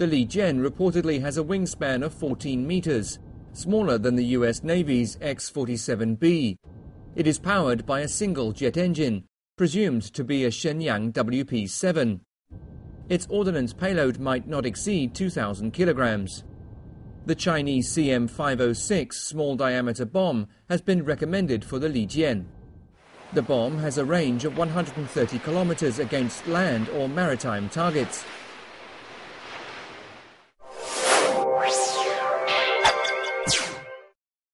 The Li Jian reportedly has a wingspan of 14 meters, smaller than the US Navy's X-47B. It is powered by a single jet engine, presumed to be a Shenyang WP-7. Its ordnance payload might not exceed 2,000 kilograms. The Chinese CM506 small diameter bomb has been recommended for the Li Jian. The bomb has a range of 130 kilometers against land or maritime targets